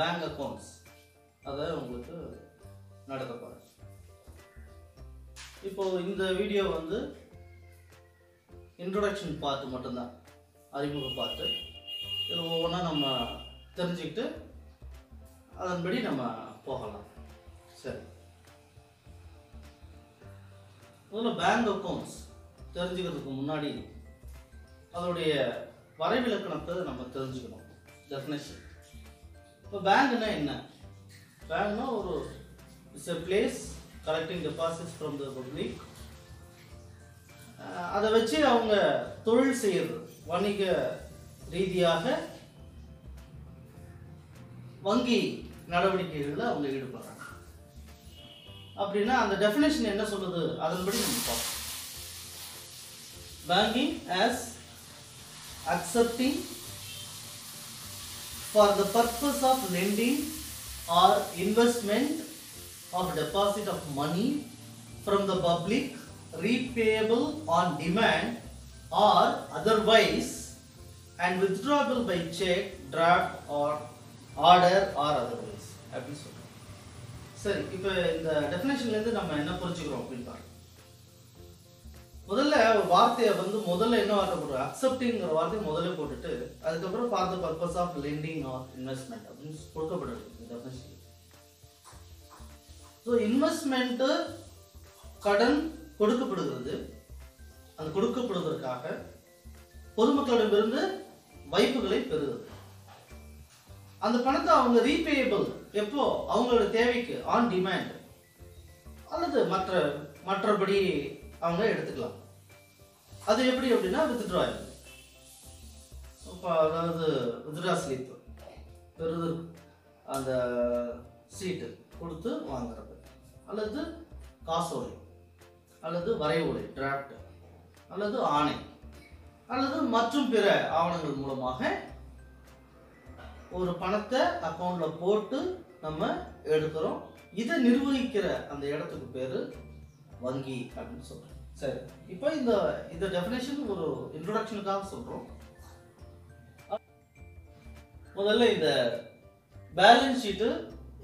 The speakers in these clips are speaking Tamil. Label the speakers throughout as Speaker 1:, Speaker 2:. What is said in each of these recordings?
Speaker 1: பேங்க் அக்கௌண்ட்ஸ் அதை உங்களுக்கு நடக்க போகிறேன் இப்போது இந்த வீடியோ வந்து இன்ட்ரொடக்ஷன் பார்த்து மட்டும்தான். அறிமுக பார்த்து இது ஒவ்வொன்றா நம்ம தெரிஞ்சுக்கிட்டு அதன்படி நம்ம போகலாம். சரி. முதல்ல பேங்க் அக்கௌண்ட்ஸ் தெரிஞ்சுக்கிறதுக்கு முன்னாடி அதோடைய வரைவிலக்கணத்தை நம்ம தெரிஞ்சுக்கணும். டெஃபினேஷன் இப்போ பேங்க்னா என்ன? பேங்க்னா ஒரு it's a place collecting deposits from the public அதை வச்சு அவங்க தொழில் செய்யறது வணிக ரீதியாக வங்கி நடவடிக்கைகளில் அவங்க ஈடுபடுறாங்க. அப்படின்னா அந்த டெஃபினேஷன் என்ன சொல்லுது? அதன்படி நம்ம பார்ப்போம். Banking as accepting for the purpose of lending or investment of deposit of money from the public repayable on demand or otherwise and withdrawable by check draft or order or otherwise அப்படின்னு சொல்றோம் சரி இப்போ இந்த டெஃபினேஷன்லேருந்து நம்ம என்ன புரிஞ்சுக்கிறோம் அப்படின்னு பாருங்க முதல்ல வார்த்தையை வந்து முதல்ல என்ன வார்த்தை போடுறோம் அக்செப்டிங்கிற வார்த்தையை முதல்ல போட்டுட்டு அதுக்கப்புறம் for the purpose of lending or investment அப்படின்னு கொடுக்கப்படுது டெஃபினேஷன் ஸோ இன்வெஸ்ட்மெண்ட்டு கடன் கொடுக்கப்படுகிறது. அது கொடுக்கப்படுவதற்காக பொதுமக்களிடமிருந்து வைப்புகளை பெறுகிறது அந்த பணத்தை அவங்க ரீபேயபிள் எப்போ? அவங்களோட தேவைக்கு ஆன் டிமாண்ட் அல்லது மற்ற மற்றபடி அவங்க எடுத்துக்கலாம். அது எப்படி அப்படின்னா வித்ட்ரா இப்போ அதாவது வித்ட்ரா ஸ்லிப் பெருது அந்த சீட்டு கொடுத்து வாங்குறது. அல்லது காசோலை அல்லது வரைவோலை டிராப்ட் அல்லது ஆணை. அல்லது மற்றும் பிற ஆவணங்கள் மூலமாக ஒரு பணத்தை அக்கௌண்ட்ல போட்டு நம்ம எடுக்கிறோம். இதை நிர்வகிக்கிற அந்த இடத்துக்கு பேரு வங்கி அப்படின்னு சொல்றோம் சரி. இப்போ இந்த இந்த டெஃபினேஷன் ஒரு இன்ட்ரோடக்ஷனுக்காக சொல்கிறோம் முதல்ல இந்த பேலன்ஸ் ஷீட்டு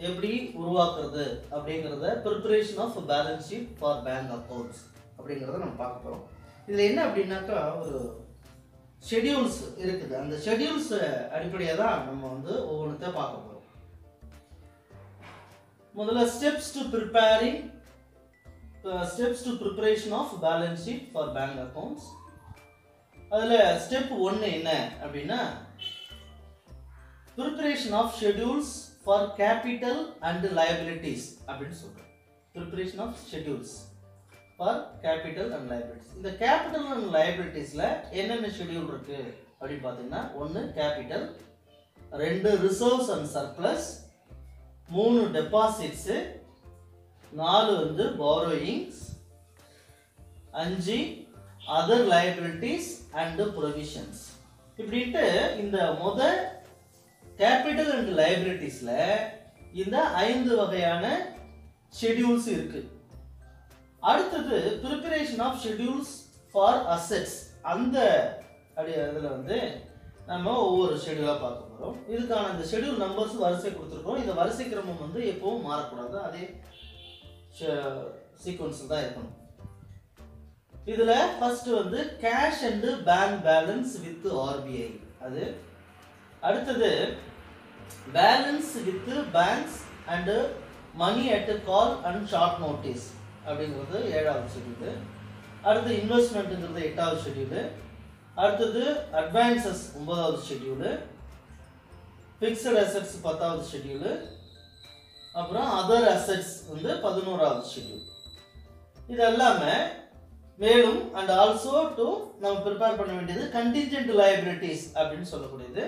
Speaker 1: எப்படி உருவாக்குறது அப்படிங்கிறத preparation of balance sheet for bank accounts அப்படிங்கிறத நம்ம பார்க்க போகிறோம் இதில் என்ன அப்படின்னாக்கா ஒரு ஷெடியூல்ஸ் இருக்குது. அந்த ஷெடியூல்ஸ் அடிப்படையாக தான் நம்ம வந்து ஒவ்வொன்றத்தை பார்க்க போகிறோம் முதல்ல steps to preparing steps to preparation of balance sheet for bank accounts அதில் ஸ்டெப் ஒன்று என்ன அப்படின்னா preparation of schedules for capital and liabilities அப்படின்னு சொல்கிறோம் preparation of schedules for capital and liabilities இந்த கேபிட்டல் அண்ட் லயபிலிட்டிஸில் என்னென்ன ஷெடியூல் இருக்குது அப்படின்னு பார்த்தீங்கன்னா ஒன்று கேபிட்டல் ரெண்டு ரிசர்வ்ஸ் அண்ட் சர்ப்ளஸ் மூணு டெபாசிட்ஸு நாலு வந்து பாரோயிங்ஸ் அஞ்சு அதர் லயபிலிட்டிஸ் அண்ட் ப்ரொவிஷன்ஸ் இப்படின்ட்டு இந்த முத கேபிட்டல் அண்ட் லைபிலிட்டிஸில் இந்த ஐந்து வகையான ஷெட்யூல்ஸ் இருக்கு. அடுத்தது preparation of schedules for assets அந்த அப்படி அதில் வந்து நம்ம ஒவ்வொரு ஷெடியூலாக பார்க்க போகிறோம் இதுக்கான இந்த ஷெடியூல் நம்பர்ஸ் வரிசை கொடுத்துருக்கோம். இந்த வரிசை கிரமம் வந்து எப்பவும் மாறக்கூடாது. அதே சீக்வன்ஸில் தான் இருக்கணும். இதில் ஃபர்ஸ்ட் வந்து cash and bank balance with RBI அது. அடுத்தது balance with banks and money at call and short notice அப்படிங்கிறது ஏழாவது ஷெடியூலு அடுத்து இன்வெஸ்ட்மெண்ட்டுங்கிறது எட்டாவது ஷெடியூலு அடுத்தது அட்வான்சஸ் ஒன்பதாவது ஷெடியூலு ஃபிக்ஸட் அசட்ஸ் பத்தாவது ஷெடியூலு அப்புறம் அதர் அசெட்ஸ் வந்து பதினோராவது ஷெட்யூல் இது எல்லாமே மேலும் அண்ட் ஆல்சோ டு நம்ம ப்ரிப்பேர் பண்ண வேண்டியது கண்டிஜென்ட் லயபிலிட்டிஸ் அப்படின்னு சொல்லக்கூடியது.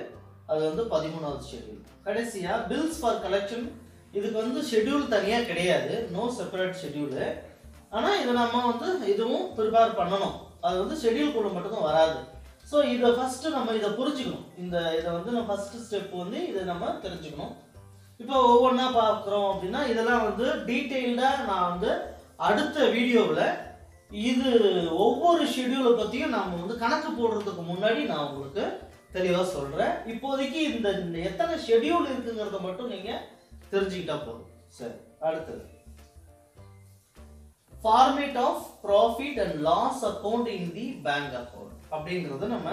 Speaker 1: அது வந்து பதிமூணாவது ஷெட்யூல் கடைசியாக பில்ஸ் ஃபார் கலெக்ஷன் இதுக்கு வந்து ஷெட்யூல் தனியாக கிடையாது. நோ செப்பரேட் ஷெட்யூலு ஆனால் இதை நம்ம வந்து இதுவும் ப்ரிப்பேர் பண்ணணும். அது வந்து ஷெட்யூல் கூட மட்டும்தான் வராது. ஸோ இதை ஃபஸ்ட்டு நம்ம இதை புரிஞ்சுக்கணும். இந்த இதை வந்து நம்ம ஃபஸ்ட்டு ஸ்டெப் வந்து இதை நம்ம தெரிஞ்சுக்கணும். இப்போ ஒவ்வொன்றா பார்க்குறோம் அப்படின்னா இதெல்லாம் வந்து டீட்டெயில்டாக நான் வந்து அடுத்த வீடியோவில் இது ஒவ்வொரு ஷெட்யூலை பற்றியும் நாம் வந்து கணக்கு போடுறதுக்கு முன்னாடி நான் உங்களுக்கு தெளிவாக சொல்கிறேன் இப்போதைக்கு இந்த எத்தனை ஷெட்யூல் இருக்குங்கிறத மட்டும் நீங்கள் தெரிஞ்சுக்கிட்டா போதும். சரி அடுத்தது. Format of profit and loss account in the bank account அப்படிங்கிறது நம்ம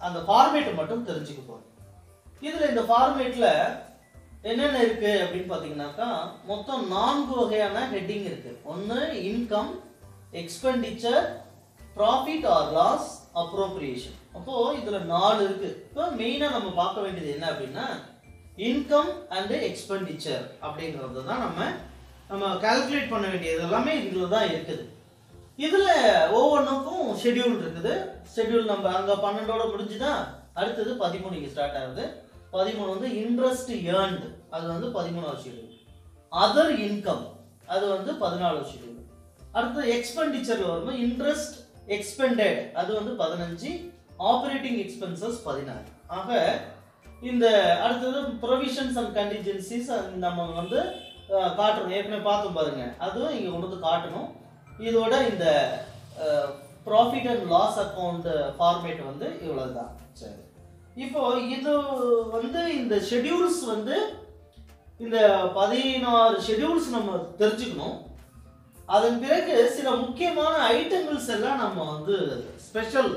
Speaker 1: அந்த ஃபார்மேட்டை மட்டும் தெரிஞ்சுக்க போகிறோம் இதில் இந்த ஃபார்மேட்டில் என்னென்ன இருக்கு அப்படின்னு பாத்தீங்கன்னாக்கா மொத்தம் நான்கு வகையான ஹெட்டிங் இருக்கு. ஒன்னு income expenditure profit or loss appropriation அப்போ இதுல நாலு இருக்கு. இப்போ மெயினா நம்ம பார்க்க வேண்டியது என்ன அப்படின்னா இன்கம் அண்ட் எக்ஸ்பெண்டிச்சர் அப்படிங்கிறது தான் நம்ம நம்ம கால்குலேட் பண்ண வேண்டியது. எல்லாமே இதுல தான் இருக்குது. இதுல ஒவ்வொன்றுக்கும் ஷெட்யூல் இருக்குது. ஷெட்யூல் நம்ம அங்க பன்னெண்டோட முடிஞ்சுதான் அடுத்தது பதிமூணு ஸ்டார்ட் ஆகுது. பதிமூணு வந்து இன்ட்ரெஸ்ட் ஏர்ன்டு அது வந்து பதிமூணாவது ஷெடியூல் அதர் இன்கம் அது வந்து பதினாலாவது ஷெடியூல் அடுத்தது எக்ஸ்பெண்டிச்சர்ல வரும்போது இன்ட்ரெஸ்ட் எக்ஸ்பெண்டட் அது வந்து பதினஞ்சு. ஆப்ரேட்டிங் எக்ஸ்பென்சஸ் பதினாறு. ஆக இந்த அடுத்தது ப்ரொவிஷன்ஸ் அண்ட் கண்டிஜென்சிஸ் நம்ம வந்து காட்டணும். ஏற்கனவே பார்த்தோம் பாருங்க. அதுவும் இங்கே கொண்டு வந்து காட்டணும். இதோட இந்த profit and loss account format வந்து இவ்வளவுதான். சரி. இப்போ இது வந்து இந்த ஷெட்யூல்ஸ் வந்து இந்த பதினாறு ஷெட்யூல்ஸ் நம்ம தெரிஞ்சுக்கணும். அதன் பிறகு சில முக்கியமான ஐட்டங்கள்ஸ் எல்லாம் நம்ம வந்து ஸ்பெஷல்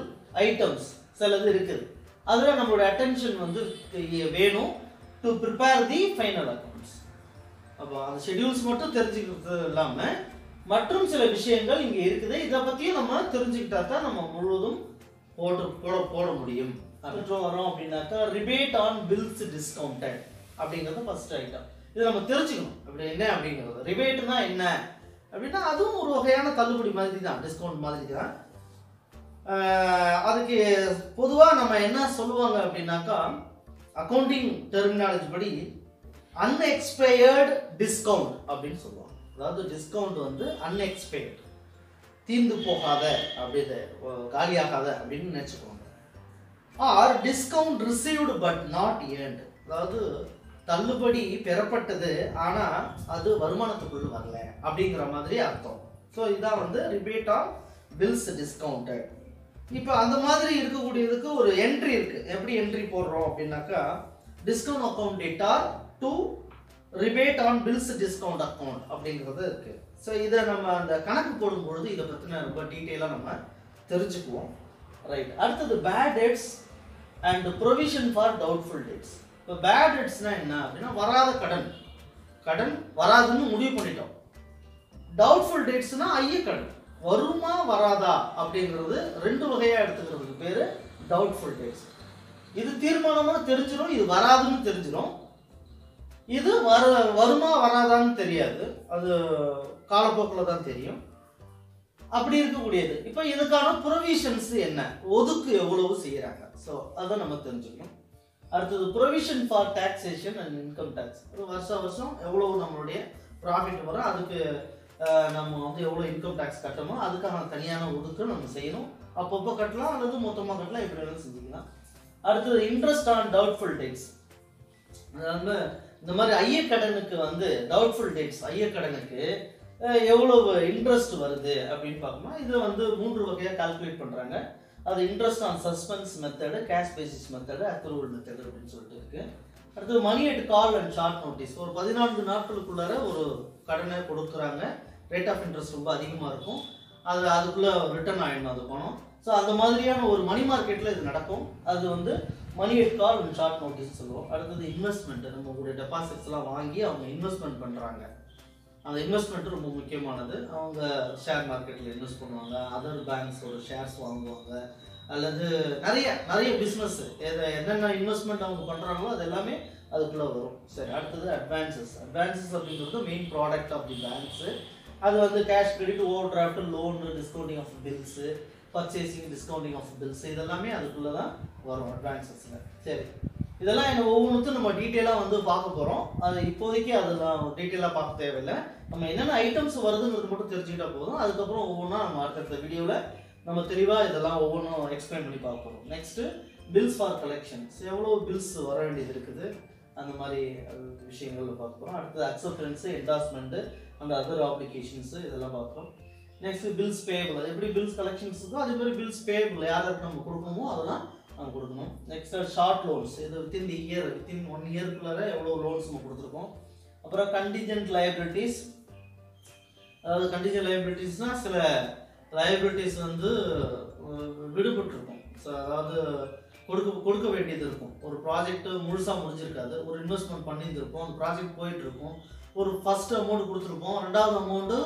Speaker 1: ஐட்டம்ஸ் சிலது இருக்குது. அதில் நம்மளோட அட்டென்ஷன் வந்து வேணும் to prepare the final accounts அப்போ அந்த ஷெட்யூல்ஸ் மட்டும் தெரிஞ்சுக்கிறது இல்லாமல் மற்றும் சில விஷயங்கள் இங்கே இருக்குது. இதை பற்றியும் நம்ம தெரிஞ்சுக்கிட்டா தான் நம்ம முழுவதும் போட்டு போட போட முடியும். அடுத்து வரோம் அப்படின்னாக்கா ரிபேட் ஆன் பில்ஸ் டிஸ்கவுண்டட் அப்படிங்கிறது ஃபர்ஸ்ட் ஐட்டம் இது நம்ம தெரிஞ்சுக்கணும். அப்படி என்ன அப்படிங்கிறது? ரிபேட்னா என்ன? அப்படின்னா அதுவும் ஒரு வகையான தள்ளுபடி மாதிரி தான் டிஸ்கவுண்ட் மாதிரி தான் அதுக்கு பொதுவாக நம்ம என்ன சொல்லுவாங்க அப்படின்னாக்கா அக்கௌண்டிங் டெர்மினாலஜி படி அன்எக்ஸ்பயர்டு டிஸ்கவுண்ட் அப்படின்னு சொல்லுவாங்க. அதாவது டிஸ்கவுண்ட் வந்து அன்எக்ஸ்பயர்டு தீர்ந்து போகாத அப்படின்னு காலியாகாத அப்படின்னு நினச்சிக்குவாங்க or discount received but not earned அதாவது தள்ளுபடி பெறப்பட்டது ஆனால் அது வருமானத்துக்குள்ள வரல அப்படிங்கிற மாதிரி அர்த்தம். ஸோ இதான் வந்து ரிபேட் ஆன் பில்ஸ் டிஸ்கவுண்டட் இப்போ அந்த மாதிரி இருக்கக்கூடியதுக்கு ஒரு என்ட்ரி இருக்கு. எப்படி என்ட்ரி போடுறோம் அப்படின்னாக்கா discount account debtor to rebate on bills discount account அப்படிங்கிறது இருக்கு. ஸோ இதை நம்ம அந்த கணக்கு போடும்பொழுது இதை பற்றின ரொம்ப டீட்டெயிலாக நம்ம தெரிஞ்சுக்குவோம். ரைட் அடுத்தது bad debts and provision for doubtful debts இப்போ பேட் டேட்ஸ்னால் என்ன அப்படின்னா வராத கடன். கடன் வராதுன்னு முடிவு பண்ணிட்டோம். டவுட்ஃபுல் டேட்ஸ்னா ஐய கடன். வருமா வராதா அப்படிங்கிறது ரெண்டு வகையாக எடுத்துக்கிறதுக்கு பேர் டவுட்ஃபுல் டேட்ஸ் இது தீர்மானமாக தெரிஞ்சிடும் இது வராதுன்னு தெரிஞ்சிடும் இது வர வருமா வராதான்னு தெரியாது. அது காலப்போக்கில் தான் தெரியும். அப்படி இருக்கக்கூடியது. இப்போ இதுக்கான ப்ரொவிஷன்ஸ் என்ன? ஒதுக்கு எவ்வளவு செய்கிறாங்க ஸோ அதை நம்ம தெரிஞ்சுக்கணும். அடுத்தது provision for taxation and income tax வருஷம் வருஷம் எவ்வளவு நம்மளுடைய ப்ராஃபிட் வரும்? அதுக்கு நம்ம வந்து எவ்வளோ இன்கம் டேக்ஸ் கட்டணும் அதுக்கான தனியான ஒதுக்கு நம்ம செய்யணும். அப்பப்போ கட்டலாம் அல்லது மொத்தமாக கட்டலாம் எப்படி வேணாலும் செஞ்சுக்கலாம். அடுத்தது இன்ட்ரெஸ்ட் ஆன் டவுட்ஃபுல் டேட்ஸ் அதாவது இந்த மாதிரி ஐய கடனுக்கு வந்து டவுட்ஃபுல் டேட்ஸ் ஐயக்கடனுக்கு கடனுக்கு எவ்வளவு இன்ட்ரெஸ்ட் வருது அப்படின்னு பார்க்கணும் இது வந்து மூன்று வகையாக கால்குலேட் பண்ணுறாங்க அது interest on suspense method cash basis method accrual method அப்படின்னு சொல்லிட்டு இருக்கு. அடுத்தது money at call and short notice ஒரு பதினான்கு நாட்களுக்குள்ளார ஒரு கடனை கொடுக்குறாங்க. ரேட் ஆஃப் இன்ட்ரெஸ்ட் ரொம்ப அதிகமாக இருக்கும். அது அதுக்குள்ளே ரிட்டர்ன் ஆகிடணும் அது பணம். ஸோ அந்த மாதிரியான ஒரு மணி மார்க்கெட்டில் இது நடக்கும். அது வந்து money at call and short notice சொல்லுவோம். அடுத்தது இன்வெஸ்ட்மெண்ட் நம்மளுடைய டெபாசிட்ஸ்லாம் வாங்கி அவங்க இன்வெஸ்ட்மெண்ட் பண்ணுறாங்க அந்த இன்வெஸ்ட்மெண்ட் ரொம்ப முக்கியமானது. அவங்க ஷேர் மார்க்கெட்டில் இன்வெஸ்ட் பண்ணுவாங்க. அதர் பேங்க்ஸோட ஷேர்ஸ் வாங்குவாங்க. அல்லது நிறைய நிறைய பிஸ்னஸ் என்னென்ன இன்வெஸ்ட்மெண்ட் அவங்க பண்ணுறாங்களோ அது எல்லாமே அதுக்குள்ளே வரும். சரி அடுத்தது அட்வான்சஸ் அட்வான்சஸ் அப்படின்றது main product of the banks அது வந்து cash credit overdraft loan discounting of bills purchasing discounting of bills இதெல்லாமே அதுக்குள்ளே தான் வரும் அட்வான்சஸில் சரி. இதெல்லாம் என்ன ஒவ்வொன்றுத்தும் நம்ம டீட்டெயிலாக வந்து பார்க்க போகிறோம் அது இப்போதைக்கு அதெல்லாம் டீட்டெயிலாக பார்க்க தேவையில்லை. நம்ம என்னென்ன ஐட்டம்ஸ் வருதுங்கிறது மட்டும் தெரிஞ்சுக்கிட்டா போதும். அதுக்கப்புறம் ஒவ்வொன்றா நம்ம அடுத்தடுத்த வீடியோவில் நம்ம தெளிவாக இதெல்லாம் ஒவ்வொன்றும் எக்ஸ்பிளைன் பண்ணி பார்க்க போகிறோம் நெக்ஸ்ட்டு பில்ஸ் ஃபார் கலெக்ஷன்ஸ் எவ்வளோ பில்ஸ் வர வேண்டியது இருக்குது? அந்த மாதிரி விஷயங்கள் பார்க்க போகிறோம் அடுத்தது அக்செப்டன்ஸு என்டாஸ்மெண்ட்டு அந்த அதர் ஆப்ளிகேஷன்ஸு இதெல்லாம் பார்க்குறோம் நெக்ஸ்ட் பில்ஸ் பேபிள் எப்படி பில்ஸ் கலெக்ஷன்ஸ் இருக்கோ அதே மாதிரி பில்ஸ் பேபிள் யாருக்கு நம்ம கொடுக்கணுமோ அதெல்லாம் கொடுக்கணும். நெக்ஸ்ட் ஷார்ட் லோன்ஸ் இது within the year within one இயர்க்குள்ளார எவ்வளோ லோன்ஸ் நம்ம கொடுத்துருக்கோம். அப்புறம் கண்டிஜென்ட் லைபிலிட்டிஸ் அதாவது கண்டிஜென்ட் லைபிலிட்டிஸ்னால் சில லைபிலிட்டிஸ் வந்து விடுபட்டிருக்கும். ஸோ அதாவது கொடுக்க கொடுக்க வேண்டியது இருக்கும். ஒரு ப்ராஜெக்ட் முழுசாக முடிஞ்சிருக்காது. ஒரு இன்வெஸ்ட்மெண்ட் பண்ணியிருந்திருப்போம். அந்த ப்ராஜெக்ட் போயிட்டுருக்கும். ஒரு ஃபர்ஸ்ட் அமௌண்ட் கொடுத்துருப்போம். ரெண்டாவது அமௌண்ட்டு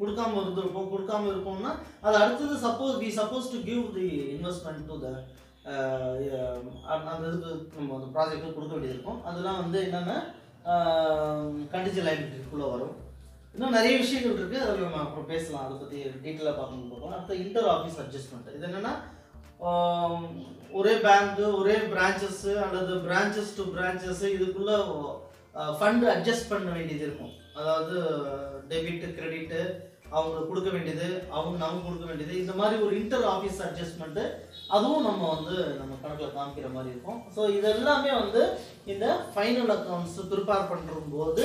Speaker 1: கொடுக்காம இருந்திருப்போம். கொடுக்காம இருப்போம்னா அது அடுத்தது suppose we suppose to give the investment to the அந்த இதுக்கு நம்ம அந்த ப்ராஜெக்ட்டு கொடுக்க வேண்டியது இருக்கும் அதெல்லாம் வந்து என்னென்னா கண்டிஜன் லைப்ரரிக்குள்ளே வரும் இன்னும் நிறைய விஷயங்கள் இருக்குது அதில் நம்ம அப்புறம் பேசலாம் அதை பற்றி டீட்டெயிலாக பார்க்கணும் போகிறோம் அடுத்த இன்டர் ஆஃபீஸ் அட்ஜஸ்ட்மெண்ட் இது என்னென்னா ஒரே பேங்க்கு ஒரே பிரான்ச்சஸ்ஸு அல்லது பிரான்ச்சஸ் டு பிரான்ச்சஸ்ஸு இதுக்குள்ளே ஃபண்டு அட்ஜஸ்ட் பண்ண வேண்டியது இருக்கும் அதாவது டெபிட்டு கிரெடிட்டு அவங்க கொடுக்க வேண்டியது அவங்க நம்ம கொடுக்க வேண்டியது இந்த மாதிரி ஒரு இன்டர் ஆஃபீஸ் அட்ஜஸ்ட்மெண்ட்டு அதுவும் நம்ம வந்து நம்ம கணக்கில் காமிக்கிற மாதிரி இருக்கும். ஸோ இதெல்லாமே வந்து இந்த ஃபைனல் அக்கௌண்ட்ஸ் ப்ரிப்பேர் பண்ணுற போது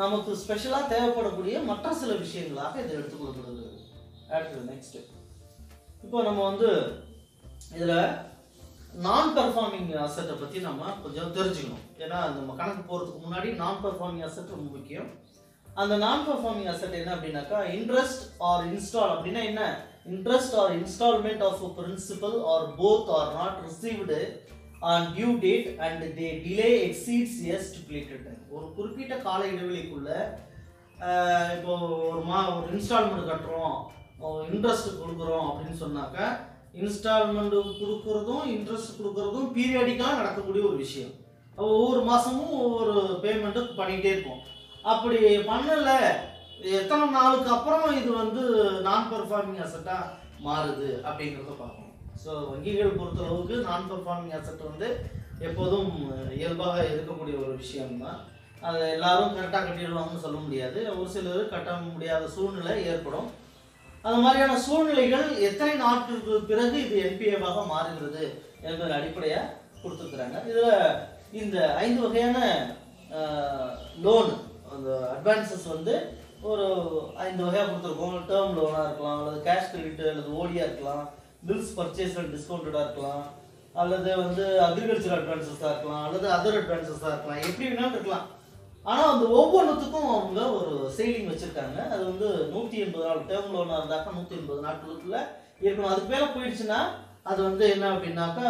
Speaker 1: நமக்கு ஸ்பெஷலாக தேவைப்படக்கூடிய மற்ற சில விஷயங்களாக இதை எடுத்துக் கொடுக்கிறது அடுத்தது நெக்ஸ்ட்டு இப்போ நம்ம வந்து இதில் நான் பெர்ஃபார்மிங் அசட்டை பற்றி நம்ம கொஞ்சம் தெரிஞ்சுக்கணும். ஏன்னா நம்ம கணக்கு போகிறதுக்கு முன்னாடி நான் பெர்ஃபார்மிங் அசட் ரொம்ப முக்கியம். அந்த நான் பர்ஃபார்மிங் அசட் என்ன அப்படின்னாக்கா இன்ட்ரெஸ்ட் ஆர் இன்ஸ்டால் அப்படின்னா என்ன? Interest or instalment of principal or both are not received on due date and the delay exceeds as stipulated ஒரு குறிப்பிட்ட கால இடைவெளிக்குள்ள இப்போ ஒரு மா ஒரு இன்ஸ்டால்மெண்ட் கட்டுறோம் இன்ட்ரெஸ்ட் கொடுக்குறோம் அப்படின்னு சொன்னாக்கா இன்ஸ்டால்மெண்ட் கொடுக்குறதும் இன்ட்ரெஸ்ட் கொடுக்குறதும் பீரியடிக்காக நடக்கக்கூடிய ஒரு விஷயம். ஒவ்வொரு மாதமும் ஒவ்வொரு பேமெண்ட்டு பண்ணிகிட்டே இருப்போம். அப்படி பண்ணல. எத்தனை நாளுக்கு அப்புறம் இது வந்து நான் பெர்ஃபார்மிங் அசட்டாக மாறுது அப்படிங்கிறத பார்க்கணும் ஸோ வங்கிகள் பொறுத்தளவுக்கு நான் பெர்ஃபார்மிங் அசட் வந்து எப்போதும் இயல்பாக இருக்கக்கூடிய ஒரு விஷயம்தான். அதை எல்லாரும் கரெக்டாக கட்டிடுவாங்கன்னு சொல்ல முடியாது. ஒரு சிலர் கட்ட முடியாத சூழ்நிலை ஏற்படும். அது மாதிரியான சூழ்நிலைகள் எத்தனை நாட்களுக்கு பிறகு இது என்பிஏவாக மாறுகிறது என்பதை அடிப்படையாக கொடுத்துருக்குறாங்க. இதில் இந்த ஐந்து வகையான லோன் அந்த அட்வான்சஸ் வந்து ஒரு ஐந்து வகையாக கொடுத்துருக்கோம். டேர்ம் லோனாக இருக்கலாம் அல்லது கேஷ் கிரெடிட் அல்லது ஓடியாக இருக்கலாம் பில்ஸ் பர்ச்சேஸ் டிஸ்கவுண்டடாக இருக்கலாம் அல்லது வந்து அக்ரிகல்ச்சர் அட்வான்சஸாக இருக்கலாம் அல்லது அதர் அட்வான்சஸாக இருக்கலாம் எப்படி வேணாலும் இருக்கலாம். ஆனால் அந்த ஒவ்வொன்றுத்துக்கும் அவங்க ஒரு செயலிங் வச்சுருக்காங்க. அது வந்து நூற்றி எண்பது நாள் டேர்ம் லோனாக இருந்தாக்கா நூற்றி எண்பது நாட்களுக்குள்ள இருக்கணும். அதுக்கு மேலே போயிடுச்சுன்னா அது வந்து என்ன அப்படின்னாக்கா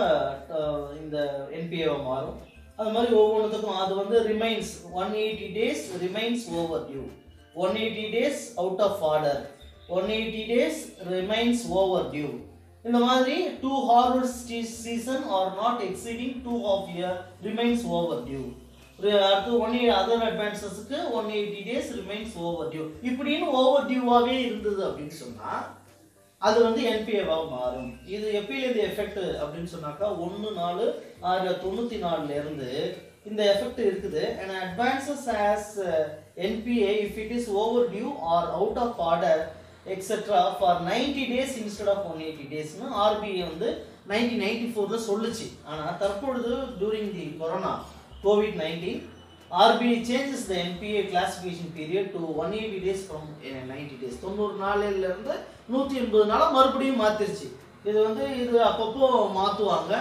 Speaker 1: இந்த என்பிஏவை மாறும். அது மாதிரி ஒவ்வொன்றுத்துக்கும் அது வந்து remains one eighty days remains overdue one eighty days out of order one eighty days remains overdue இந்த மாதிரி two harvest season or not exceeding two of year remains overdue அடுத்து one other அட்வான்சஸ்க்கு one eighty days remains overdue இப்படின்னு ஓவர் டியூவாகவே இருந்தது அப்படின்னு சொன்னால் அது வந்து என்பிஏவாக மாறும். இது எப்பயிலேருந்து எஃபெக்ட் அப்படின்னு சொன்னாக்கா ஒன்று நாலு ஆறு தொண்ணூற்றி நாலுலேருந்து இந்த எஃபெக்ட் இருக்குது. And advances as NPA if it is overdue or out of order etcetera for ninety days instead of one eighty டேஸ்னு RBI வந்து நைன்டீன் நைன்டி ஃபோரில் சொல்லுச்சு. ஆனால் தற்பொழுது during the corona Covid nineteen RBI changes the NPA classification period to 180 days from eh, 90 days. தொண்ணூறு நாளிலிருந்து நூற்றி எண்பது நாளாக மறுபடியும் மாத்திருச்சு. இது வந்து இது அப்பப்போ மாற்றுவாங்க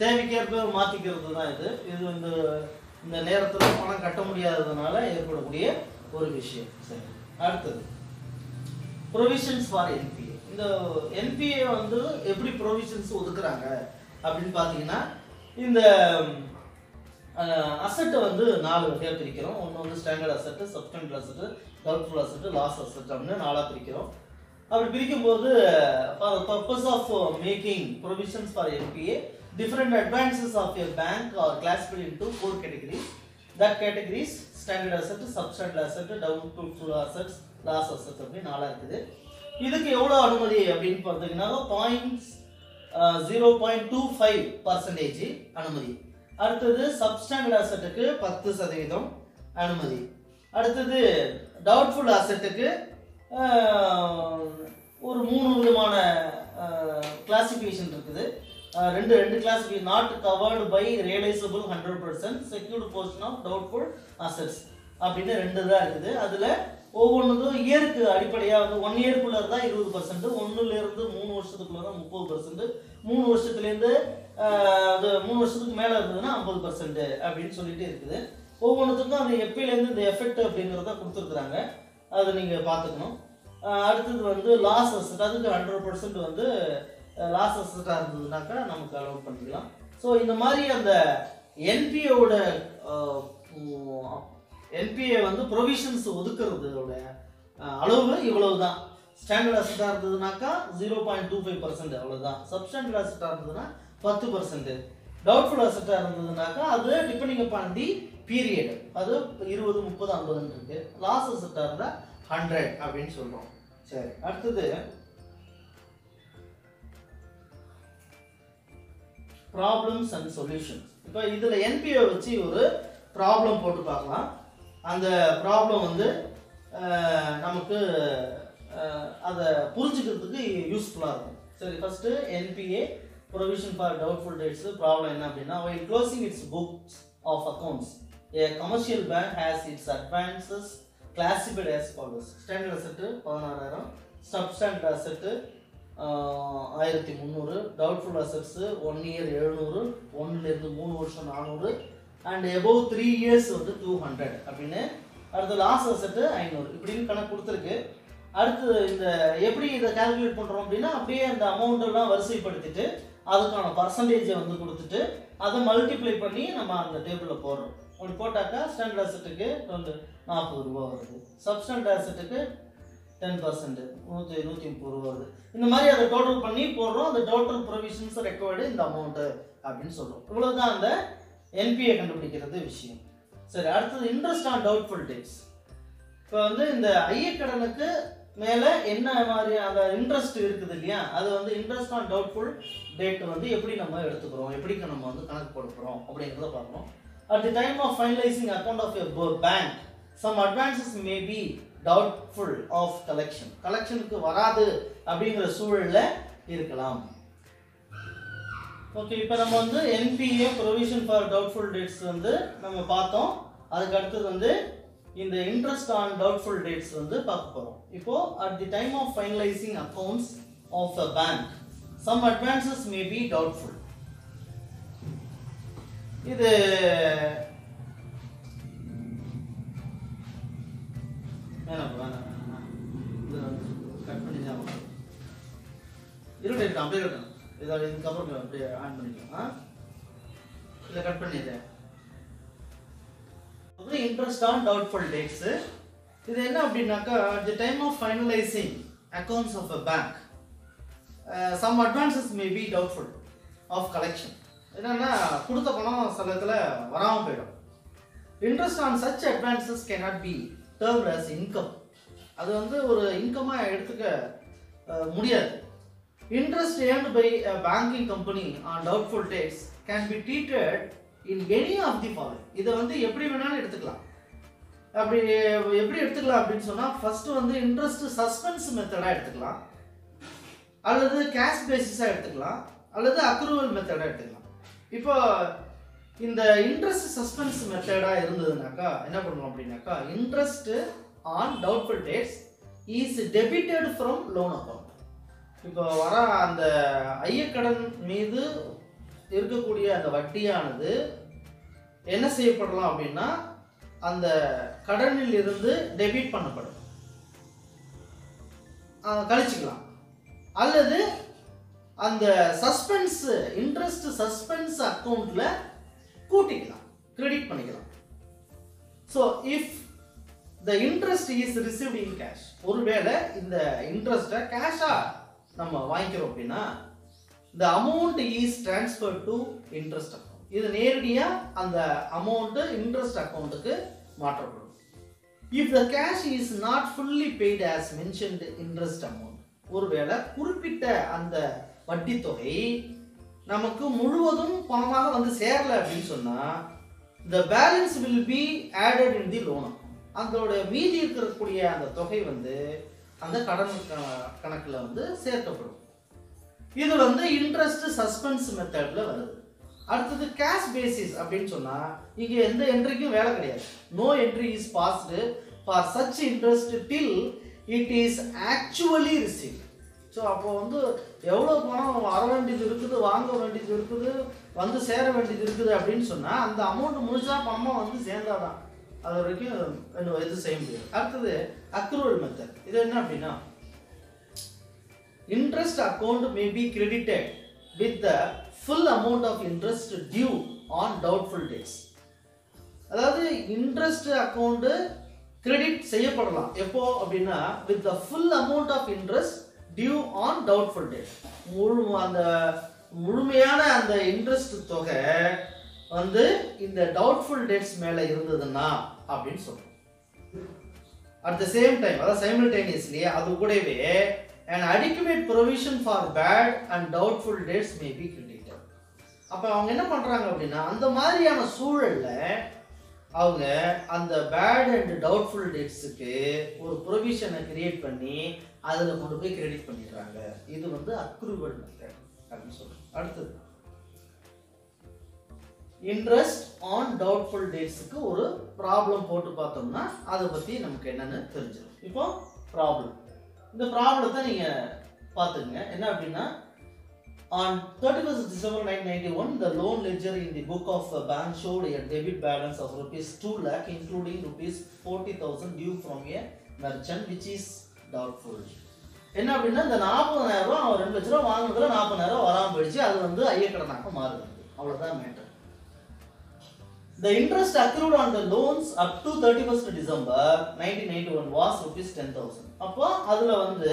Speaker 1: தேவைக்கேற்ப மாற்றிக்கிறது தான் இது. இது இந்த இந்த நேரத்தில் பணம் கட்ட முடியாததுனால ஏற்படக்கூடிய ஒரு விஷயம். சரி அடுத்தது. ப்ரொவிஷன்ஸ் ஃபார் என்பிஏ இந்த என்பிஏ வந்து எப்படி ப்ரொவிஷன்ஸ் ஒதுக்குறாங்க அப்படின்னு பார்த்தீங்கன்னா இந்த அசட்டை வந்து நாலு வகையாக பிரிக்கிறோம். ஒன்று வந்து standard asset substandard asset doubtful அசட்டு லாஸ் அசட் அப்படின்னு நாலாக பிரிக்கிறோம். அப்படி பிரிக்கும்போது for purpose of making provisions for NPA different advances of a bank are classified into four categories that categories standard asset substandard asset doubtful assets loss asset அப்படின்னு நாலாக இருக்குது. இதுக்கு எவ்வளோ அனுமதி அப்படின்னு பார்த்தீங்கன்னா points zero point two five percentage அனுமதி. அடுத்தது சப்ஸ்டாண்டர்ட் அசட்டுக்கு பத்து சதவீதம் அனுமதி. அடுத்தது டவுட்ஃபுல் அசட்டுக்கு ஒரு மூணு விதமான கிளாசிஃபிகேஷன் இருக்குது. ரெண்டு ரெண்டு class not covered by realisable hundred percent secured portion of doubtful assets அப்படின்னு ரெண்டு தான் இருக்குது. அதில் ஒவ்வொன்றுக்கும் இயருக்கு அடிப்படையாக வந்து ஒன் இயர்க்குள்ளே தான் இருபது பர்சன்ட் ஒன்றுலேருந்து மூணு வருஷத்துக்குள்ளே தான் முப்பது பர்சன்ட் மூணு வருஷத்துலேருந்து அது மூணு வருஷத்துக்கு மேலே இருந்ததுன்னா ஐம்பது பர்சன்ட் அப்படின்னு சொல்லிட்டு இருக்குது. ஒவ்வொன்றுத்துக்கும் அது எப்பயிலேருந்து இந்த எஃபெக்ட் அப்படிங்கிறத கொடுத்துருக்குறாங்க. அதை நீங்கள் பார்த்துக்கணும். அடுத்தது வந்து லாஸ் அசட் அதுக்கு ஹண்ட்ரட் பர்சன்ட் வந்து லாஸ் அசட்டாக இருந்ததுனாக்கா நமக்கு அலோட் பண்ணிக்கலாம். ஸோ இந்த மாதிரி அந்த என்பிஏவோட என்பிஏ வந்து ப்ரொவிஷன்ஸ் ஒதுக்குறதோட அளவு இவ்வளவு தான் ஸ்டாண்டர்ட் அசட்டாக இருந்ததுனாக்கா zero point two five percent அவ்வளோதான் சப்ஸ்டாண்டர்ட் அசட்டாக இருந்ததுன்னா பத்து பர்சன்ட் டவுட்ஃபுல் அசட்டாக இருந்ததுனாக்கா அது டிபெண்டிங் அப்பான் தி பீரியட் அது இருபது முப்பது ஐம்பதுன்னு இருக்கு. லாஸ் அசட்டாக இருந்தால் ஹண்ட்ரட் அப்படின்னு சொல்கிறோம் சரி அடுத்தது. ப்ராப்ளம்ஸ் அண்ட் சொல்யூஷன்ஸ் இப்போ இதில் என்பிஓ வச்சு ஒரு ப்ராப்ளம் போட்டு பார்க்கலாம். அந்த ப்ராப்ளம் வந்து நமக்கு அதை புரிஞ்சுக்கிறதுக்கு யூஸ்ஃபுல்லாக இருக்கும். சரி first NPA provision for doubtful debts problem என்ன அப்படின்னா while closing its books of accounts a commercial bank has its advances classified as follows. Standard asset பதினாறாயிரம் substandard அசெட்டு ஆயிரத்தி முந்நூறு டவுட்ஃபுல் அசட்ஸ் ஒன் இயர் எழுநூறு ஒன்னுலேருந்து மூணு வருஷம் நானூறு அண்ட் எபோவ் த்ரீ இயர்ஸ் வந்து டூ ஹண்ட்ரட் அப்படின்னு. அடுத்து லாஸ்ட் அசெட்டு ஐநூறு இப்படின்னு கணக்கு கொடுத்துருக்கு. அடுத்து இந்த எப்படி இதை கால்குலேட் பண்ணுறோம் அப்படின்னா அப்படியே அந்த அமௌண்ட்டெல்லாம் வரிசைப்படுத்திட்டு அதுக்கான பர்சன்டேஜை வந்து கொடுத்துட்டு அதை மல்டிப்ளை பண்ணி நம்ம அந்த டேபிளில் போடுறோம். அப்படி போட்டாக்கா ஸ்டாண்டர்ட் அசட்டுக்கு வந்து நாற்பது ரூபா வருது. சப்ஸ்டாண்டர்ட் அசட்டுக்கு டென் பர்சன்ட் நூற்றி நூற்றி முப்பது ரூபா வருது. இந்த மாதிரி அதை டோட்டல் பண்ணி போடுறோம். அந்த டோட்டல் ப்ரொவிஷன்ஸ் ரெக்கவர்டு இந்த அமௌண்ட்டு அப்படின்னு சொல்கிறோம் இவ்வளோதான் அந்த என்பிஏ கண்டுபிடிக்கிறது விஷயம். சரி அடுத்தது இன்ட்ரெஸ்ட் ஆன் டவுட்ஃபுல் டேட்ஸ் இப்போ வந்து இந்த ஐயக்கடனுக்கு மேலே என்ன மாதிரி அந்த இன்ட்ரெஸ்ட் இருக்குது இல்லையா? அது வந்து இன்ட்ரெஸ்ட் ஆன் டவுட்ஃபுல் டேட் வந்து எப்படி நம்ம எடுத்துக்கிறோம் எப்படி நம்ம வந்து கணக்கு போட அப்படிங்கிறத பார்க்கணும். At the time of finalising account of a bank some advances may be doubtful of collection கலெக்ஷனுக்கு வராது அப்படிங்கிற சூழலில் இருக்கலாம். ஓகே இப்போ நம்ம வந்து NPA provision for doubtful debts வந்து நம்ம பார்த்தோம். அதுக்கு அடுத்தது வந்து இந்த இன்ட்ரெஸ்ட் ஆன் டவுட்ஃபுல் டேட்ஸ் வந்து பார்க்க போகிறோம் இப்போ at the time of finalising accounts of a bank some advances may be doubtful இது வேணாம் வேணாம் இது கட் பண்ணி தான் ஆகணும். இருக்கட்டும் இருக்கட்டும் அப்படியே இருக்கட்டும் இதோட இதுக்கப்புறம் அப்படியே ஆன் பண்ணிக்கலாம். இதை கட் பண்ணிடுறேன். இன்ட்ரெஸ்ட் ஆன் டவுட்ஃபுல் டேட்ஸ் இது என்ன அப்படின்னாக்கா the time of finalising accounts of a bank some advances may be doubtful of collection என்னென்னா கொடுத்த பணம் சில இதில் வராமல் போயிடும். Interest on such advances cannot be term as income அது வந்து ஒரு இன்கமாக எடுத்துக்க uh, முடியாது. Interest earned by banking company on doubtful debts can be treated in any of the following இதை வந்து எப்படி வேணாலும் எடுத்துக்கலாம். அப்படி எப்படி எடுத்துக்கலாம் அப்படின்னு சொன்னால் ஃபஸ்ட்டு வந்து இன்ட்ரெஸ்ட் சஸ்பென்ஸ் மெத்தடாக எடுத்துக்கலாம். அல்லது கேஷ் பேசிஸாக எடுத்துக்கலாம். அல்லது அக்ரூவல் மெத்தடாக எடுத்துக்கலாம். இப்போ இந்த இன்ட்ரெஸ்ட் சஸ்பென்ஸ் மெத்தடாக இருந்ததுனாக்கா என்ன பண்ணுவோம் அப்படின்னாக்கா interest on doubtful debts is debited from loan account இப்போ வர அந்த ஐயக்கடன் மீது இருக்கக்கூடிய அந்த வட்டியானது என்ன செய்யப்படலாம் அப்படின்னா அந்த கடனில் இருந்து டெபிட் பண்ணப்படும் கழிச்சுக்கலாம். அல்லது அந்த சஸ்பென்ஸ் இன்ட்ரெஸ்ட் சஸ்பென்ஸ் அக்கௌண்ட்ல கூட்டிக்கலாம் கிரெடிட் பண்ணிக்கலாம். So if the interest is received in cash ஒருவேளை இந்த இன்ட்ரெஸ்ட்டை கேஷாக நம்ம வாங்கிக்கிறோம் அப்படின்னா the amount is transferred to interest account இது நேரடியாக அந்த அமௌண்ட்டு இன்ட்ரெஸ்ட் அக்கௌண்ட்டுக்கு மாற்றப்படும். If the cash is not fully paid as mentioned interest amount ஒருவேளை குறிப்பிட்ட அந்த வட்டி தொகை நமக்கு முழுவதும் பணமாக வந்து சேரல அப்படின்னு சொன்னா the balance will be added in the loan அதோட மீதி இருக்கக்கூடிய அந்த தொகை வந்து அந்த கடன் கணக்கில் வந்து சேர்க்கப்படும். இது வந்து இன்ட்ரெஸ்ட் சஸ்பென்ஸ் மெத்தட்ல வருது. அடுத்தது கேஷ் பேசிஸ் அப்படின்னு சொன்னா இங்க எந்த என்ட்ரிக்கும் வேலை கிடையாது. No entry is passed for such interest till it is actually receive so அப்போ வந்து எவ்வளோ பணம் வர வேண்டியது இருக்குது வாங்க வேண்டியது இருக்குது வந்து சேர வேண்டியது இருக்குது அப்படின்னு சொன்னால் அந்த அமௌண்ட் முழுசா பணமாக வந்து சேர்ந்தாதான். அது வரைக்கும் இது செய்ய முடியாது. அடுத்தது அக்ரூவல் மெத்தட் இது என்ன அப்படின்னா interest account may be credited with the full amount of interest due on doubtful debts அதாவது இன்ட்ரெஸ்ட் அக்கௌண்ட்டு கிரெடிட் செய்யப்படலாம். எப்போ? அப்படின்னா with the full amount of interest due on doubtful debt முழு அந்த முழுமையான அந்த இன்ட்ரெஸ்ட் தொகை வந்து இந்த டவுட்ஃபுல் டேட்ஸ் மேலே இருந்ததுன்னா அப்படின்னு சொல்றோம். அட் த சேம் டைம் அதாவது சைமில்டேனியஸ்லி அது கூடவே and adequate provision for bad and doubtful debts may be credited. அப்போ அவங்க என்ன பண்ணுறாங்க அப்படின்னா அந்த மாதிரியான சூழலில் அவங்க அந்த பேட் அண்ட் டவுட்ஃபுல் டேட்ஸுக்கு ஒரு ப்ரொவிஷனை கிரியேட் பண்ணி அதில் கொண்டு போய் கிரெடிட் பண்ணிடுறாங்க. இது வந்து அக்ரூவல் மெத்தட் அப்படின்னு சொல்றோம் அடுத்தது இன்ட்ரெஸ்ட் ஆன் டவுட்ஃபுல் டேட்ஸுக்கு ஒரு ப்ராப்ளம் போட்டு பார்த்தோம்னா அதை பற்றி நமக்கு என்னன்னு தெரிஞ்சிடும். இப்போ ப்ராப்ளம் இந்த ப்ராப்ளத்தை நீங்கள் பார்த்துக்குங்க. என்ன அப்படின்னா on thirty first December nine ninety one the loan ledger in the book of bank showed a debit balance of rupees two lakh including rupees forty thousand due from a merchant என்ன அப்படின்னா இந்த நாற்பதாயிரம் ரூபா அவன் ரெண்டு லட்ச ரூபா வாங்கினதுல நாற்பதாயிரம் ரூபா வராமல் போயிடுச்சு. அது வந்து ஐயக்கடனாக மாறுது. அவ்வளோதான் matter The interest accrued on the loans up to 31st December 1991 was rupees 10,000. அப்போ அதுல வந்து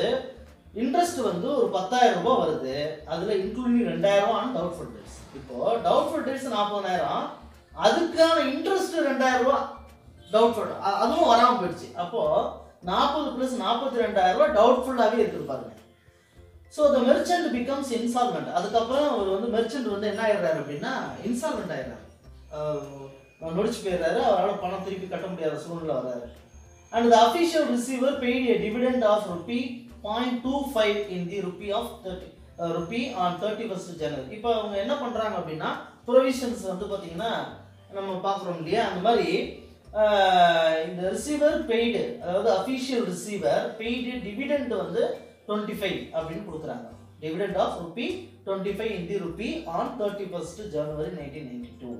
Speaker 1: இன்ட்ரெஸ்ட் வந்து ஒரு பத்தாயிரம் ரூபாய் வருது. அதில் இன்க்ளூடிங் ரெண்டாயிரம் ரூபாய் ஆன் டவுட்ஃபுல் டேட்ஸ் இப்போ டவுட்ஃபுல் டேட்ஸ் நாற்பதாயிரம் அதுக்கான இன்ட்ரெஸ்ட் ரெண்டாயிரம் ரூபா டவுட்ஃபுல் அதுவும் வராமல் போயிடுச்சு. அப்போ நாற்பது பிளஸ் நாற்பத்தி ரெண்டாயிரம் ரூபா டவுட்ஃபுல்லாகவே எடுத்துருப்பாருங்க so the merchant becomes instalment அதுக்கப்புறம் அவர் வந்து மெர்ச்சன்ட் வந்து என்ன ஆயிடுறாரு அப்படின்னா இன்ஸ்டால்மெண்ட் ஆயிடுறாரு. நொடிச்சு போயிடுறாரு. அவரால் பணம் திருப்பி கட்ட முடியாத சூழ்நிலை வர்றாரு and the official receiver paid a dividend of rupee point two five in the rupee of thirty rupee on thirty January இப்போ அவங்க என்ன பண்ணுறாங்க அப்படின்னா ப்ரொவிஷன்ஸ் வந்து பார்த்தீங்கன்னா நம்ம பார்க்குறோம் இல்லையா? அந்த மாதிரி இந்த ரிசீவர் பெய்டு அதாவது அஃபிஷியல் ரிசீவர் பெய்டு டிவிடெண்ட் வந்து டுவெண்ட்டி ஃபைவ் அப்படின்னு கொடுக்குறாங்க. Dividend of rupee twenty five in the rupee on thirty first January nineteen ninety two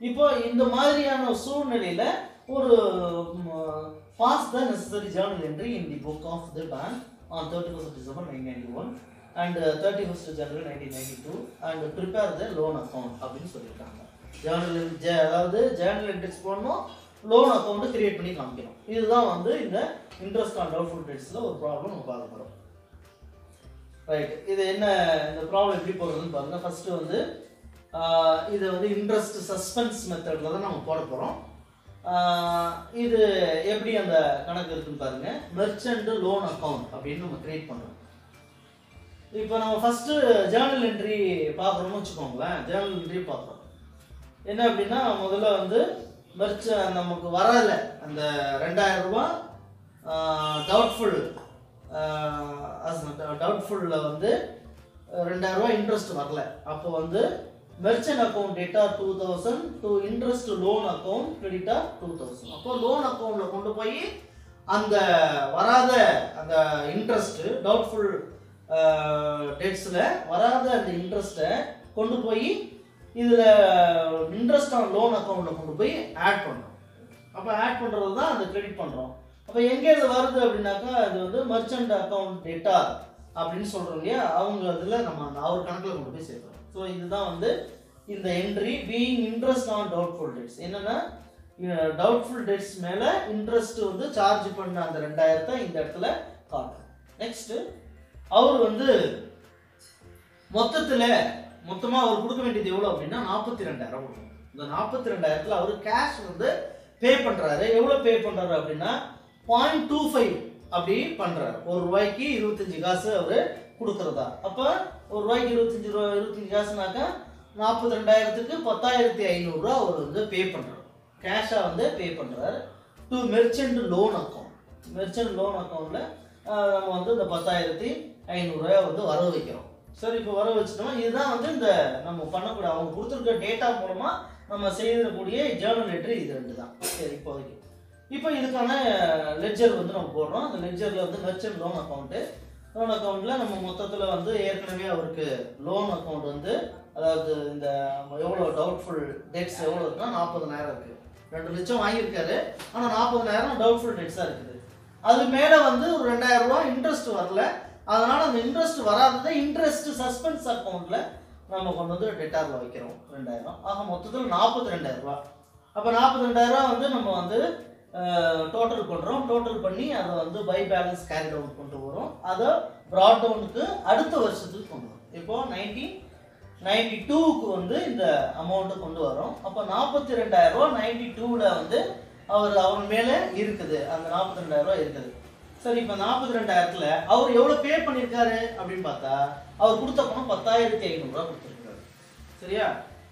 Speaker 1: இப்போ இந்த மாதிரியான சூழ்நிலையில ஒரு pass the necessary journal entry in the book of the bank on thirty first December nine ninety one and thirty first January nineteen ninety two and prepare the loan account அப்படின்னு சொல்லியிருக்காங்க. ஜேர்னல் அதாவது ஜேர்னல் என்ட்ரிஸ் போடணும் லோன் அக்கௌண்ட்டு கிரியேட் பண்ணி காமிக்கணும். இதுதான் வந்து இந்த இன்ட்ரெஸ்ட் ஆன் டவுட்ஃபுல் டேட்ஸில் ஒரு ப்ராப்ளம் நம்ம பார்க்க போகிறோம் ரைட் இது என்ன இந்த ப்ராப்ளம் எப்படி போடுறதுன்னு பாருங்கள் ஃபஸ்ட்டு வந்து இதை வந்து இன்ட்ரெஸ்ட் சஸ்பென்ஸ் மெத்தடில் தான் நம்ம போட போகிறோம் இது எப்படி அந்த கணக்கு இருக்குன்னு பாருங்க. மெர்ச்சன்ட் லோன் அக்கௌண்ட் அப்படின்னு நம்ம கிரியேட் பண்ணுவோம். இப்போ நம்ம ஃபர்ஸ்ட் ஜேர்னல் என்ட்ரி பார்க்குறோம்னு வச்சுக்கோங்களேன். ஜேர்னல் என்ட்ரி பார்க்குறோம். என்ன அப்படின்னா முதல்ல வந்து மெர்ச்ச நமக்கு வரல. அந்த ரெண்டாயிரம் ரூபா டவுட்ஃபுல் டவுட்ஃபுல்ல வந்து ரெண்டாயிரம் ரூபா இன்ட்ரெஸ்ட் வரல. அப்போ வந்து merchant account data two thousand to interest loan account கிரெடிட்டா two thousand அப்போ லோன் அக்கௌண்ட்ல கொண்டு போய் அந்த வராத அந்த இன்ட்ரெஸ்ட் டவுட்ஃபுல் டேட்ஸில் வராத அந்த இன்ட்ரெஸ்ட்டை கொண்டு போய் இதில் இன்ட்ரெஸ்ட் ஆன் லோன் அக்கௌண்ட்டில் கொண்டு போய் ஆட் பண்ணுறோம் அப்போ ஆட் பண்ணுறது தான் அந்த கிரெடிட் பண்ணுறோம் அப்போ எங்கே இது வருது அப்படின்னாக்கா இது வந்து மர்ச்சன்ட் அக்கௌண்ட் டேட்டா அப்படின்னு சொல்கிறோம் இல்லையா? அவங்க இதில் நம்ம அந்த அவர் கணக்கில் கொண்டு போய் சேர்க்குறோம். ஸோ இதுதான் வந்து இந்த entry being interest on doubtful debts என்னென்னா டவுட்ஃபுல் டேட்ஸ் மேலே இன்ட்ரெஸ்ட் வந்து சார்ஜ் பண்ண அந்த ரெண்டாயிரத்தை இந்த இடத்துல காட்டும். நெக்ஸ்ட்டு அவர் வந்து மொத்தத்தில் மொத்தமாக அவர் கொடுக்க வேண்டியது எவ்வளோ அப்படின்னா நாற்பத்தி ரெண்டாயிரம் கொடுக்கும் இந்த நாற்பத்தி ரெண்டாயிரத்தில் அவர் கேஷ் வந்து பே பண்ணுறாரு எவ்வளோ பே பண்ணுறாரு அப்படின்னா பாயிண்ட் டூ ஃபைவ் அப்படி பண்ணுறாரு ஒரு ரூபாய்க்கு இருபத்தஞ்சி காசு அவர் கொடுக்குறதா. அப்போ ஒரு ரூபாய்க்கு இருபத்தஞ்சி ரூபா இருபத்தஞ்சி காசுனாக்கா நாற்பத்தி ரெண்டாயிரத்துக்கு பத்தாயிரத்தி ஐநூறுரூவா அவர் வந்து பே பண்ணுறாரு கேஷாக வந்து பே பண்ணுறாரு to merchant loan account merchant loan அக்கௌண்ட்டில் நம்ம வந்து இந்த பத்தாயிரத்தி ஐநூறுரூவா வந்து வர வைக்கிறோம். சரி இப்போ வர வச்சுட்டோம் இதுதான் வந்து இந்த நம்ம பண்ணக்கூடிய அவங்க கொடுத்துருக்க டேட்டா மூலமாக நம்ம செய்யக்கூடிய ஜேர்னல் லெட்ரு இது ரெண்டு தான் சரி இப்போதைக்கு. இப்போ இதுக்கான லெட்ஜர் வந்து நம்ம போடுறோம். அந்த லெட்ஜரில் வந்து மெர்ச்சன்ட் லோன் அக்கௌண்ட்டு லோன் அக்கௌண்ட்டில் நம்ம மொத்தத்தில் வந்து ஏற்கனவே அவருக்கு லோன் அக்கௌண்ட் வந்து அதாவது இந்த எவ்வளோ டவுட்ஃபுல் டெட்ஸ் எவ்வளோ இருக்குன்னா நாற்பதனாயிரம் இருக்குது ரெண்டு லட்சம் வாங்கியிருக்காரு. ஆனால் நாற்பதனாயிரம் டவுட்ஃபுல் டெட்ஸாக இருக்குது. அது மேலே வந்து ஒரு ரெண்டாயிரம் ரூபா இன்ட்ரெஸ்ட் வரல. அதனால அந்த இன்ட்ரெஸ்ட் வராததை இன்ட்ரெஸ்ட் சஸ்பென்ஸ் அக்கௌண்ட்ல நம்ம கொண்டு வந்து டெட்டாரில் வைக்கிறோம். ரெண்டாயிரம் ஆக மொத்தத்தில் நாற்பத்தி ரெண்டாயிரம் ரூபா. அப்போ நாற்பத்தி ரெண்டாயிரம் ரூபா வந்து நம்ம வந்து டோட்டல் பண்ணுறோம் டோட்டல் பண்ணி அதை வந்து பை பேலன்ஸ் கேரி டவுன் கொண்டு வரும். அதை ப்ராட் டவுனுக்கு அடுத்த வருஷத்துக்கு கொண்டு வரும். இப்போ நைன்டீன் நைன்டி டூவுக்கு வந்து இந்த அமௌண்ட்டு கொண்டு வரோம் அப்போ நாற்பத்தி ரெண்டாயிரரூவா நைன்டி டூவில் வந்து அவர் அவர் மேலே இருக்குது. அந்த நாற்பத்தி ரெண்டாயிரம் ரூபா இருக்குது. சரி இப்போ நாற்பத்தி ரெண்டாயிரத்தில் அவர் எவ்வளோ பே பண்ணியிருக்காரு அப்படின்னு பார்த்தா அவர் கொடுத்த பணம் பத்தாயிரத்தி ஐநூறுரூவா கொடுத்துருக்காரு. சரியா?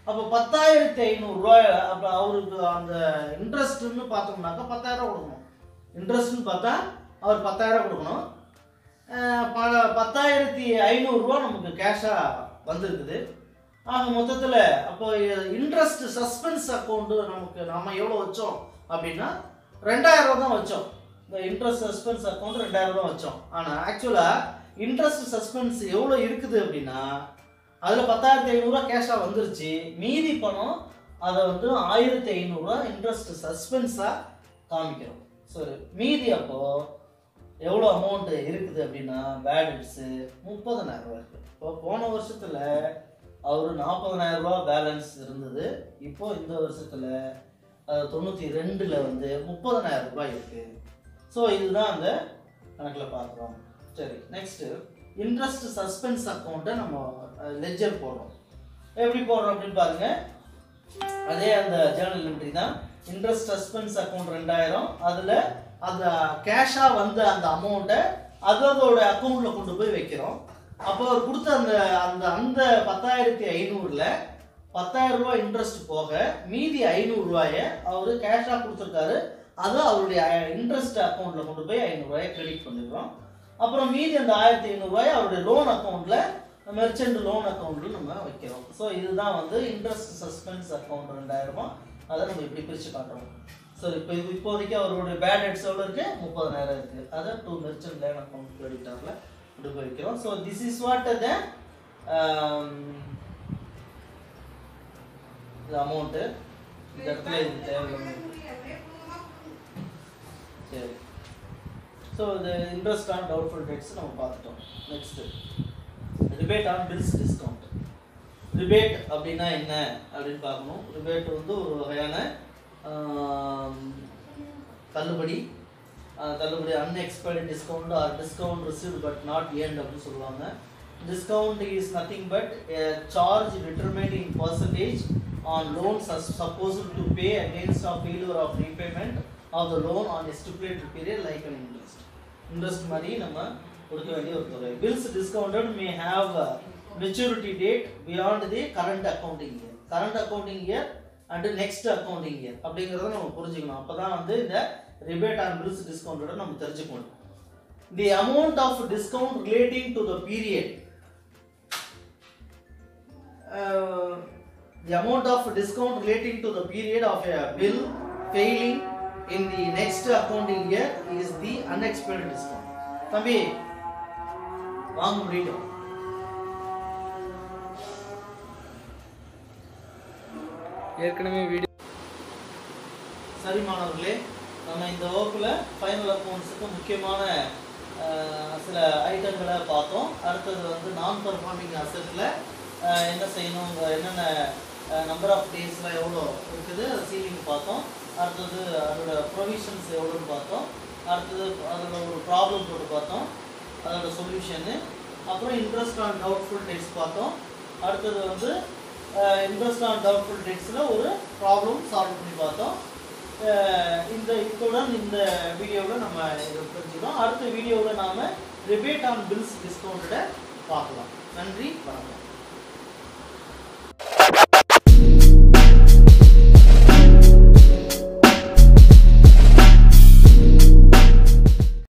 Speaker 1: அப்போ பத்தாயிரத்தி ஐநூறுரூவா அப்போ அவருக்கு அந்த இன்ட்ரெஸ்ட்னு பார்த்தோம்னாக்கா பத்தாயிரம் கொடுக்கணும். இன்ட்ரெஸ்ட்னு பார்த்தா அவர் பத்தாயிரம் கொடுக்கணும். ப- பத்தாயிரத்தி ஐநூறுரூவா நமக்கு கேஷாக வந்திருக்குது. ஆக மொத்தத்தில் அப்போ இன்ட்ரெஸ்ட் சஸ்பென்ஸ் அக்கௌண்ட்டு நமக்கு நாம் எவ்வளோ வச்சோம் அப்படின்னா ரெண்டாயிரம் ரூபா தான் வச்சோம். இந்த இன்ட்ரெஸ்ட் சஸ்பென்ஸ் அக்கௌண்ட் ரெண்டாயிரம் ரூபா வச்சோம். ஆனால் ஆக்சுவலாக இன்ட்ரெஸ்ட் சஸ்பென்ஸ் எவ்வளோ இருக்குது அப்படின்னா அதில் பத்தாயிரத்தி ஐநூறுரூவா கேஷாக வந்துருச்சு. மீதி பணம் அதை வந்து ஆயிரத்தி ஐநூறுரூவா இன்ட்ரெஸ்ட் சஸ்பென்ஸாக காமிக்கிறோம். சரி மீதி அப்போ எவ்வளோ அமௌண்ட்டு இருக்குது அப்படின்னா பேலன்ஸு முப்பதனாயிரம் ரூபா இருக்குது இப்போ போன வருஷத்தில் அவர் நாற்பதனாயிரம் ரூபா பேலன்ஸ் இருந்தது. இப்போ இந்த வருஷத்தில் தொண்ணூற்றி ரெண்டில் வந்து முப்பதனாயிரம் ரூபாய் இருக்குது ஸோ இதுதான் அந்த கணக்கில் பார்க்குறோம். சரி நெக்ஸ்ட்டு இன்ட்ரெஸ்ட் சஸ்பென்ஸ் அக்கௌண்ட்டை நம்ம லெஜர் போடுறோம். எப்படி போடுறோம் அப்படின்னு பாருங்க. அதே அந்த ஜேர்னல் என்ட்ரி தான். இன்ட்ரெஸ்ட் சஸ்பென்ஸ் அக்கௌண்ட் ரெண்டாயிரம். அதில் அந்த கேஷாக வந்த அந்த அமௌண்ட்டை அதோட அக்கௌண்ட்டில் கொண்டு போய் வைக்கிறோம். அப்போ அவர் கொடுத்த அந்த அந்த அந்த பத்தாயிரத்தி ஐநூறில் பத்தாயிரம் ரூபாய் இன்ட்ரெஸ்ட் போக மீதி ஐநூறுரூவாயை அவர் கேஷாக கொடுத்துருக்காரு. அதை அவருடைய இன்ட்ரெஸ்ட் அக்கௌண்ட்டில் கொண்டு போய் ஐநூறுரூவாயை கிரெடிட் பண்ணிடுறோம். அப்புறம் மீதி அந்த ஆயிரத்தி ஐநூறுரூவாயை அவருடைய லோன் அக்கௌண்ட்டில் மெர்ச்சன்ட் லோன் அக்கௌண்ட்டில் நம்ம வைக்கிறோம். ஸோ இதுதான் வந்து இன்ட்ரெஸ்ட் சஸ்பென்ஸ் அக்கௌண்ட் ரெண்டாயிரமா? அதை நம்ம இப்படி பிரித்து காட்டுறோம். ஸோ இப்போ இது இப்போதைக்கு அவருடைய பேட் ஹெட்ஸ் எவ்வளோ இருக்குது முப்பதனாயிரம் இருக்குது அதை டூ மெர்ச்சன்ட் லேன் அக்கௌண்ட் கிரெடிட்டரில் கொண்டு போய் வைக்கிறோம். So this is what the இது அமௌண்ட்டு இந்த இடத்துல இது தேவையில்லை. சரி. ஸோ இது இன்ட்ரெஸ்ட் ஆன் டவுட்ஃபுல் டேட்ஸ் நம்ம பார்த்துட்டோம். Next rebate on bills discount rebate அப்படின்னா என்ன அப்படின்னு பார்க்கணும். ரிபேட் வந்து ஒரு வகையான தள்ளுபடி. தள்ளுபடி unexpired discount or discount receive but not earned அப்படின்னு சொல்லுவாங்க. Discount is nothing but charge determined in percentage on loan suppose to pay against of failure of repayment of the loan on stipulated period like an interest interest மாதிரி நம்ம கொடுக்க வேண்டிய ஒரு தொகை. Bills discounted may have maturity date beyond the current accounting year current accounting year and next accounting year அப்படிங்கிறத நம்ம புரிஞ்சுக்கணும். அப்பதான் வந்து இந்த ரிபேட் ஆன் பில்ஸ் டிஸ்கவுண்டோட நம்ம தெரிஞ்சுக்கணும். The amount of discount relating to the period the amount of discount relating to the period of a bill failing in the next accounting year is the unexpected discount. தம்பி வாங்க முடியும்
Speaker 2: ஏற்கனவே வீடியோ
Speaker 1: சரி மாணவர்களே நம்ம இந்த வகுப்புல ஃபைனல் அக்கௌண்ட்ஸுக்கு முக்கியமான சில ஐட்டங்களை பார்த்தோம். அடுத்தது வந்து நான் பர்ஃபார்மிங் அசெட்டில் என்ன செய்யணும் என்னென்ன நம்பர் ஆஃப் டேஸில் எவ்வளோ இருக்குது சீலிங் பார்த்தோம். அடுத்தது அதோட ப்ரொவிஷன்ஸ் எவ்வளோன்னு பார்த்தோம். அடுத்தது அதோட ஒரு ப்ராப்ளம் போட்டு பார்த்தோம். அதோட சொல்யூஷனு அப்புறம் இன்ட்ரெஸ்ட் ஆன் டவுட்ஃபுல் டேட்ஸ் பார்த்தோம். அடுத்தது வந்து இன்ட்ரெஸ்ட் ஆன் டவுட்ஃபுல் டேட்ஸில் ஒரு ப்ராப்ளம் சால்வ் பண்ணி பார்த்தோம். இந்த இத்துடன் இந்த வீடியோவில் நம்ம இது தெரிஞ்சுக்கிறோம் அடுத்த வீடியோவில் நாம் ரிபேட் ஆன் பில்ஸ் டிஸ்கவுண்ட்டை பார்க்கலாம். நன்றி வணக்கம்.